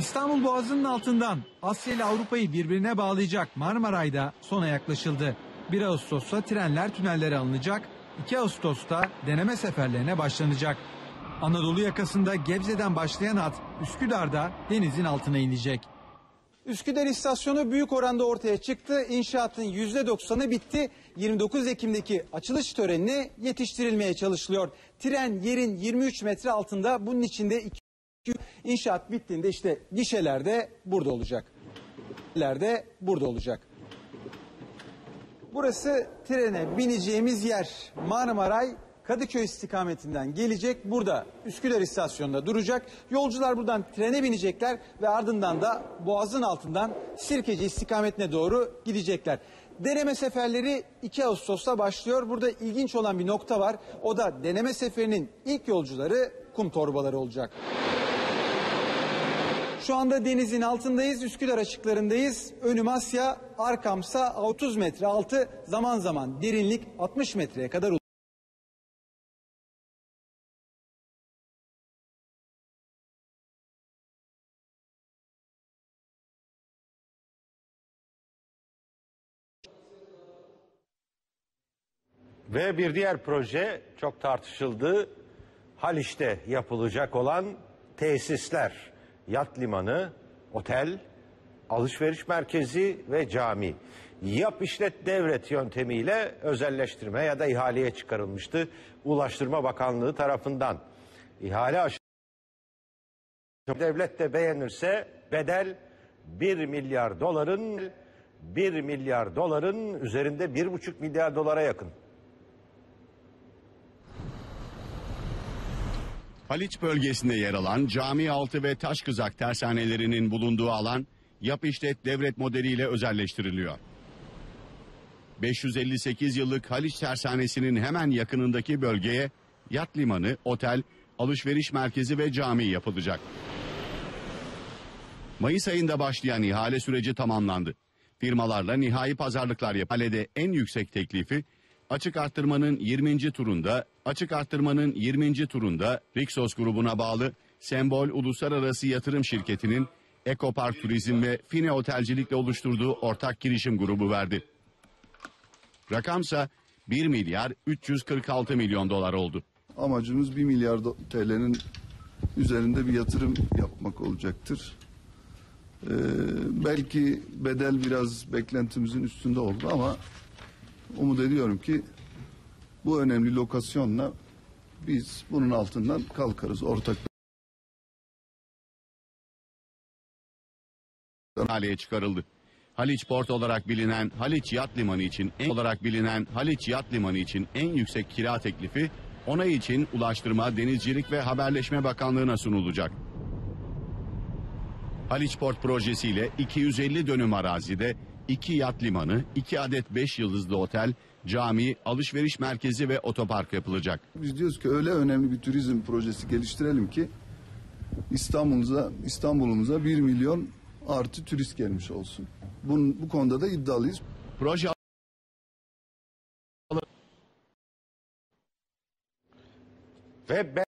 İstanbul Boğazı'nın altından Asya ile Avrupa'yı birbirine bağlayacak Marmaray'da sona yaklaşıldı. 1 Ağustos'ta trenler tünellere alınacak, 2 Ağustos'ta deneme seferlerine başlanacak. Anadolu yakasında Gebze'den başlayan hat Üsküdar'da denizin altına inecek. Üsküdar istasyonu büyük oranda ortaya çıktı. İnşaatın %90'ı bitti. 29 Ekim'deki açılış törenine yetiştirilmeye çalışılıyor. Tren yerin 23 metre altında. Bunun içinde iki inşaat bittiğinde işte gişeler de burada olacak. de burada olacak. Burası trene bineceğimiz yer. Marmaray Kadıköy istikametinden gelecek. Burada Üsküdar istasyonunda duracak. Yolcular buradan trene binecekler ve ardından da Boğaz'ın altından Sirkeci istikametine doğru gidecekler. Deneme seferleri 2 Ağustos'ta başlıyor. Burada ilginç olan bir nokta var. O da deneme seferinin ilk yolcuları kum torbaları olacak. Şu anda denizin altındayız, Üsküdar açıklarındayız. Önüm Asya, arkamsa 30 metre altı, zaman zaman derinlik 60 metreye kadar Ve bir diğer proje çok tartışıldı. Haliç'te yapılacak olan tesisler, yat limanı, otel, alışveriş merkezi ve cami. Yap işlet devret yöntemiyle özelleştirme ya da ihaleye çıkarılmıştı. Ulaştırma Bakanlığı tarafından. İhale aşaması devlet de beğenirse bedel 1 milyar doların 1 milyar doların üzerinde 1,5 milyar dolara yakın. Haliç bölgesinde yer alan cami altı ve taş kızak tersanelerinin bulunduğu alan yap işlet devlet modeliyle özelleştiriliyor. 558 yıllık Haliç tersanesinin hemen yakınındaki bölgeye yat limanı, otel, alışveriş merkezi ve cami yapılacak. Mayıs ayında başlayan ihale süreci tamamlandı. Firmalarla nihai pazarlıklar yapıldı. en yüksek teklifi açık arttırmanın 20. turunda açık arttırmanın 20. turunda Rixos grubuna bağlı Sembol Uluslararası Yatırım Şirketi'nin Ekopark Turizm ve Fine Otelcilikle oluşturduğu ortak girişim grubu verdi. Rakamsa 1 milyar 346 milyon dolar oldu. Amacımız 1 milyar TL'nin üzerinde bir yatırım yapmak olacaktır. Ee, belki bedel biraz beklentimizin üstünde oldu ama umut ediyorum ki bu önemli lokasyonla biz bunun altından kalkarız ortak. Haleye çıkarıldı. Haliç Port olarak bilinen Haliç Yat Limanı için en olarak bilinen Haliç Yat Limanı için en yüksek kira teklifi onay için Ulaştırma, Denizcilik ve Haberleşme Bakanlığı'na sunulacak. Haliç Port projesiyle 250 dönüm arazide 2 yat limanı, 2 adet 5 yıldızlı otel, cami, alışveriş merkezi ve otopark yapılacak. Biz diyoruz ki öyle önemli bir turizm projesi geliştirelim ki İstanbul'umuza İstanbul'umuza 1 milyon artı turist gelmiş olsun. Bunun, bu konuda da iddialıyız. Proje Ve